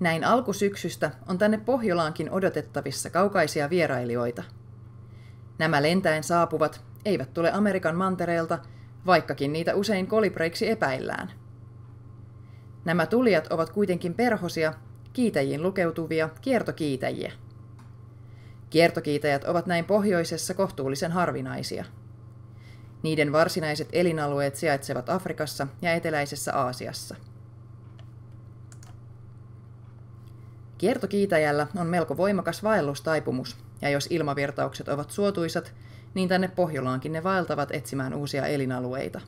Näin alkusyksystä on tänne Pohjolaankin odotettavissa kaukaisia vierailijoita. Nämä lentäen saapuvat eivät tule Amerikan mantereelta, vaikkakin niitä usein kolibreiksi epäillään. Nämä tulijat ovat kuitenkin perhosia, kiitäjiin lukeutuvia kiertokiitäjiä. Kiertokiitäjät ovat näin pohjoisessa kohtuullisen harvinaisia. Niiden varsinaiset elinalueet sijaitsevat Afrikassa ja eteläisessä Aasiassa. Kiertokiitäjällä on melko voimakas vaellustaipumus, ja jos ilmavirtaukset ovat suotuisat, niin tänne Pohjolaankin ne vaeltavat etsimään uusia elinalueita.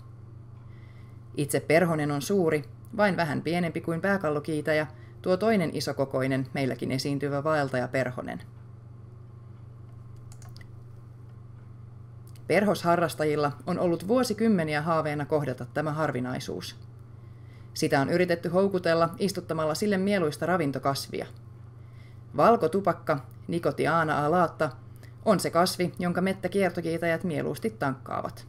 Itse perhonen on suuri, vain vähän pienempi kuin pääkallokiitäjä, tuo toinen isokokoinen meilläkin esiintyvä vaeltaja perhonen. Perhosharrastajilla on ollut vuosikymmeniä haaveena kohdata tämä harvinaisuus. Sitä on yritetty houkutella istuttamalla sille mieluista ravintokasvia. Valkotupakka, Nicotiana alaatta, on se kasvi, jonka mettäkiertokiitäjät mieluusti tankkaavat.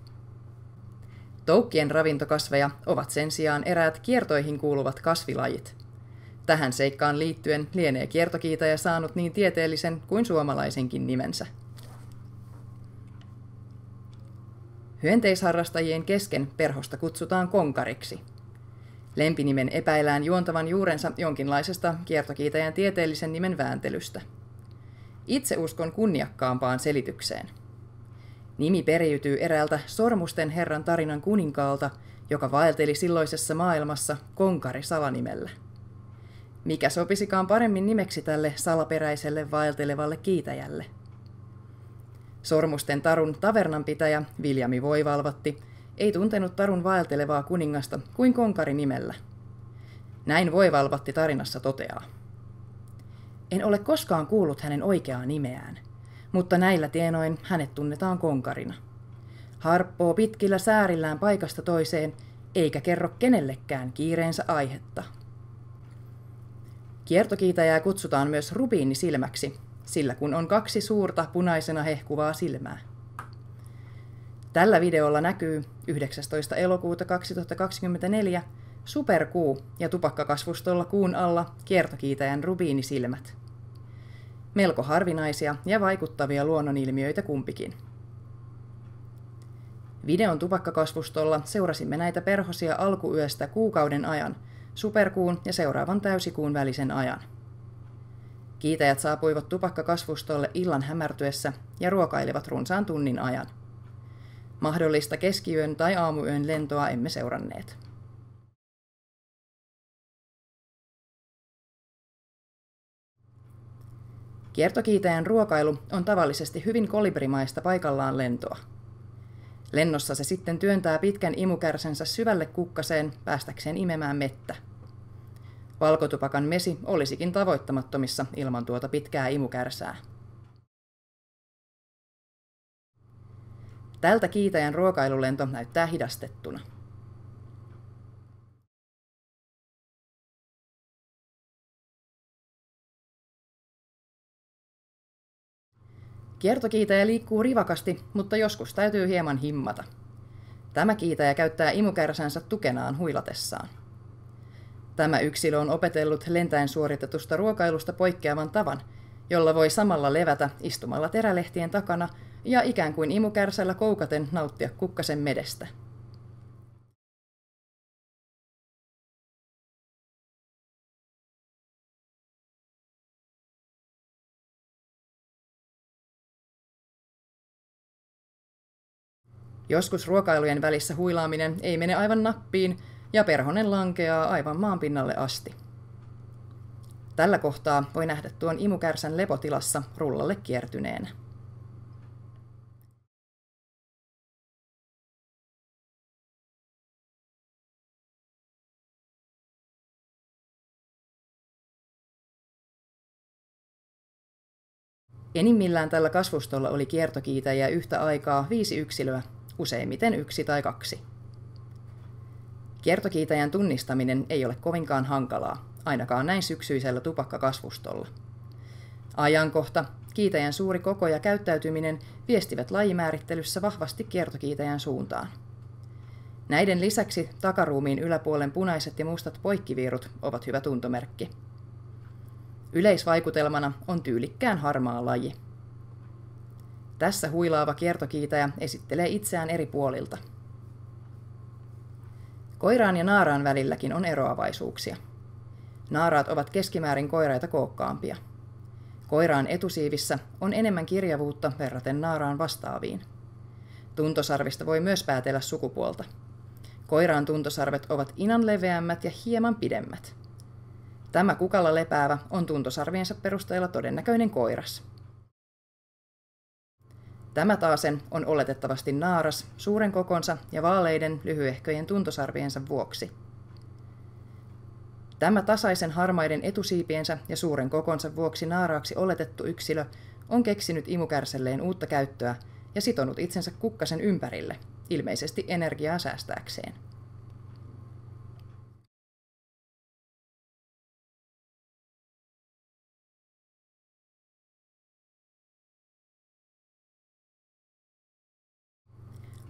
Toukkien ravintokasveja ovat sen sijaan eräät kiertoihin kuuluvat kasvilajit. Tähän seikkaan liittyen lienee kiertokiitäjä saanut niin tieteellisen kuin suomalaisenkin nimensä. Hyönteisharrastajien kesken perhosta kutsutaan konkariksi. Lempinimen epäillään juontavan juurensa jonkinlaisesta kiertokiitäjän tieteellisen nimen vääntelystä. Itse uskon kunniakkaampaan selitykseen. Nimi periytyy eräältä Sormusten herran tarinan kuninkaalta, joka vaelteli silloisessa maailmassa konkari salanimellä. Mikä sopisikaan paremmin nimeksi tälle salaperäiselle vaeltelevalle kiitäjälle? Sormusten Tarun tavernanpitäjä Viljami Voivalvatti ei tuntenut Tarun vaeltelevaa kuningasta kuin konkari nimellä. Näin Voivalvatti tarinassa toteaa. En ole koskaan kuullut hänen oikeaa nimeään, mutta näillä tienoin hänet tunnetaan konkarina. Harppoo pitkillä säärillään paikasta toiseen, eikä kerro kenellekään kiireensä aihetta. Kiertokiitäjää kutsutaan myös rubiinisilmäksi, sillä kun on kaksi suurta punaisena hehkuvaa silmää. Tällä videolla näkyy 19. elokuuta 2024 superkuu ja tupakkakasvustolla kuun alla kiertokiitäjän rubiinisilmät. Melko harvinaisia ja vaikuttavia luonnonilmiöitä kumpikin. Videon tupakkakasvustolla seurasimme näitä perhosia alkuyöstä kuukauden ajan, superkuun ja seuraavan täysikuun välisen ajan. Kiitäjät saapuivat tupakkakasvustolle illan hämärtyessä ja ruokailivat runsaan tunnin ajan. Mahdollista keskiyön tai aamuyön lentoa emme seuranneet. Kiertokiitäjän ruokailu on tavallisesti hyvin kolibrimaista paikallaan lentoa. Lennossa se sitten työntää pitkän imukärsensä syvälle kukkaseen päästäkseen imemään mettä. Valkotupakan mesi olisikin tavoittamattomissa ilman tuota pitkää imukärsää. Tältä kiitäjän ruokailulento näyttää hidastettuna. Kiertokiitäjä liikkuu rivakasti, mutta joskus täytyy hieman himmata. Tämä kiitäjä käyttää imukärsänsä tukenaan huilatessaan. Tämä yksilö on opetellut lentäen suoritetusta ruokailusta poikkeavan tavan, jolla voi samalla levätä istumalla terälehtien takana ja ikään kuin imukärsällä koukaten nauttia kukkasen medestä. Joskus ruokailujen välissä huilaaminen ei mene aivan nappiin ja perhonen lankeaa aivan maanpinnalle asti. Tällä kohtaa voi nähdä tuon imukärsän lepotilassa rullalle kiertyneenä. Enimmillään tällä kasvustolla oli kiertokiitäjiä yhtä aikaa viisi yksilöä, useimmiten yksi tai kaksi. Kiertokiitäjän tunnistaminen ei ole kovinkaan hankalaa, ainakaan näin syksyisellä tupakkakasvustolla. Ajankohta, kiitäjän suuri koko ja käyttäytyminen viestivät lajimäärittelyssä vahvasti kiertokiitäjän suuntaan. Näiden lisäksi takaruumiin yläpuolen punaiset ja mustat poikkiviirut ovat hyvä tuntomerkki. Yleisvaikutelmana on tyylikkään harmaa laji. Tässä huilaava kiertokiitäjä esittelee itseään eri puolilta. Koiraan ja naaraan välilläkin on eroavaisuuksia. Naaraat ovat keskimäärin koiraita kookkaampia. Koiraan etusiivissä on enemmän kirjavuutta verraten naaraan vastaaviin. Tuntosarvista voi myös päätellä sukupuolta. Koiraan tuntosarvet ovat inan leveämmät ja hieman pidemmät. Tämä kukalla lepäävä on tuntosarviensa perusteella todennäköinen koiras. Tämä taasen on oletettavasti naaras suuren kokonsa ja vaaleiden lyhyehköjen tuntosarviensa vuoksi. Tämä tasaisen harmaiden etusiipiensä ja suuren kokonsa vuoksi naaraaksi oletettu yksilö on keksinyt imukärselleen uutta käyttöä ja sitonut itsensä kukkasen ympärille, ilmeisesti energiaa säästääkseen.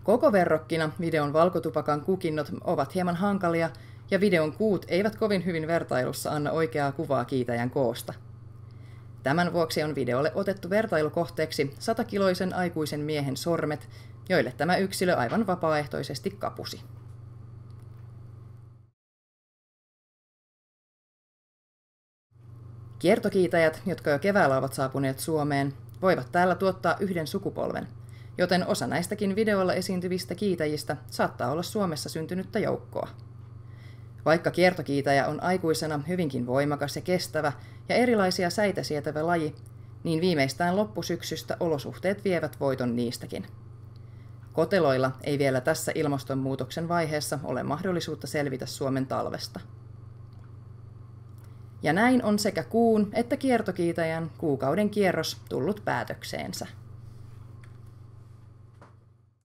Koko verrokkina videon valkotupakan kukinnot ovat hieman hankalia ja videon kuut eivät kovin hyvin vertailussa anna oikeaa kuvaa kiitäjän koosta. Tämän vuoksi on videolle otettu vertailukohteeksi satakiloisen aikuisen miehen sormet, joille tämä yksilö aivan vapaaehtoisesti kapusi. Kiertokiitäjät, jotka jo keväällä ovat saapuneet Suomeen, voivat täällä tuottaa yhden sukupolven, joten osa näistäkin videolla esiintyvistä kiitäjistä saattaa olla Suomessa syntynyttä joukkoa. Vaikka kiertokiitäjä on aikuisena hyvinkin voimakas ja kestävä ja erilaisia säitä sietävä laji, niin viimeistään loppusyksystä olosuhteet vievät voiton niistäkin. Koteloilla ei vielä tässä ilmastonmuutoksen vaiheessa ole mahdollisuutta selvitä Suomen talvesta. Ja näin on sekä kuun että kiertokiitäjän kuukauden kierros tullut päätökseensä.